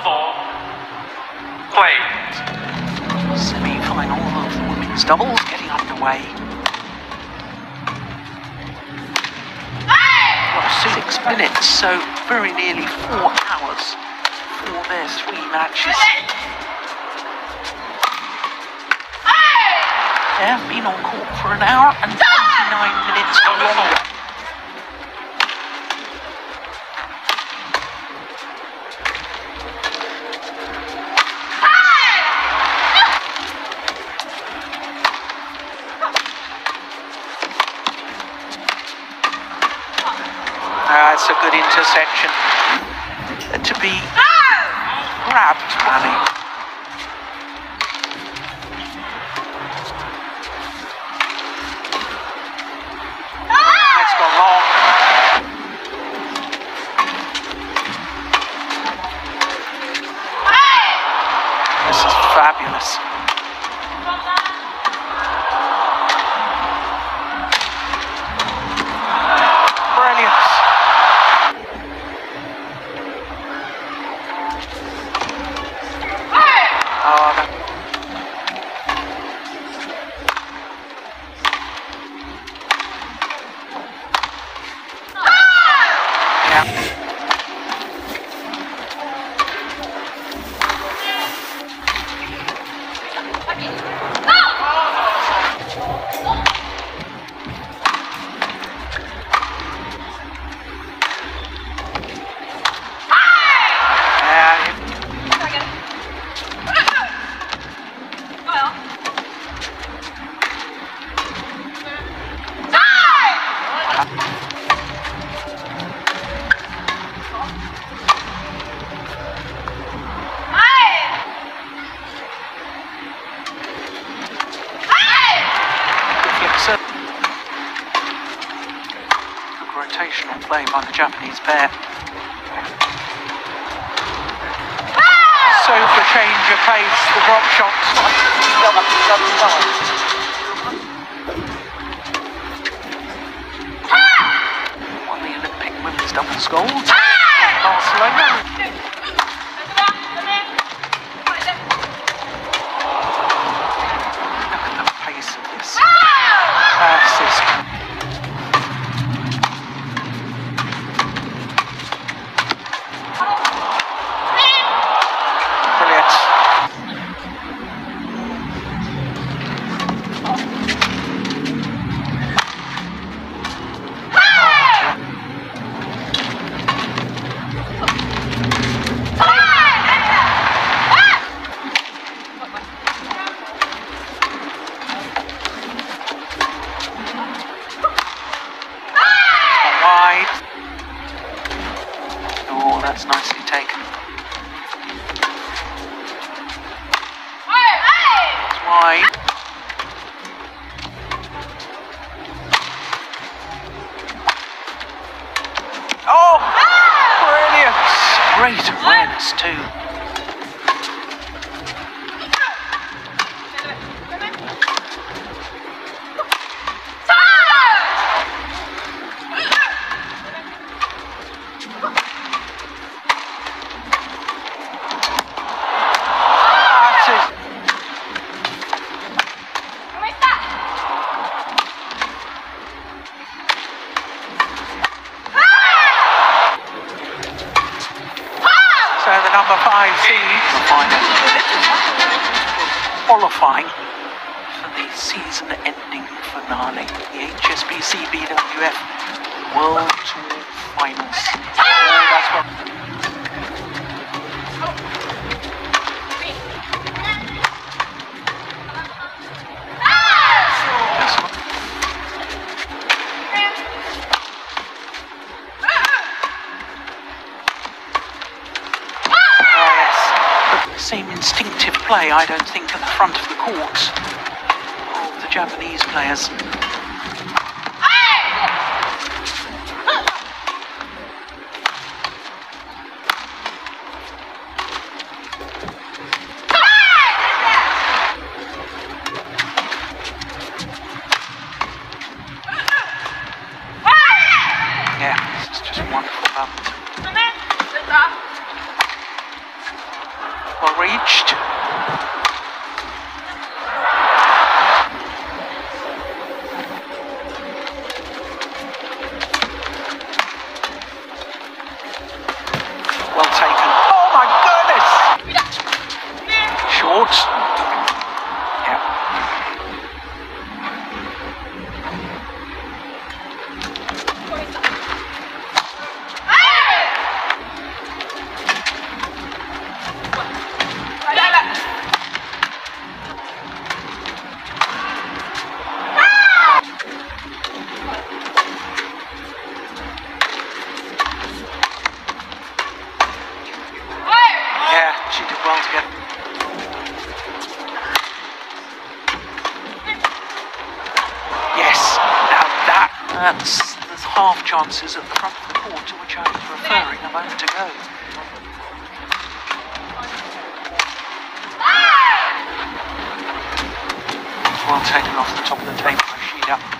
double. Play. Semi-final of women's doubles getting underway. Six minutes, so very nearly four hours for their three matches. They have been on court for an hour and 29 minutes or longer. Good intersection. To be grabbed, Manny. Yeah. Japanese pair. So change of pace, the drop shots. Won the Olympic women's doubles gold. Barcelona. That's nicely taken. It's wide. Oh, brilliant! Great awareness too. The season-ending finale, the HSBC BWF World Tour Finals. Oh, that's what. Same instinctive play, I don't think, at the front of the court Japanese players. Yeah, it's just wonderful reached. that's the half chances at the front of the court to which I was referring a moment ago. Well taken off the top of the table, sheet up.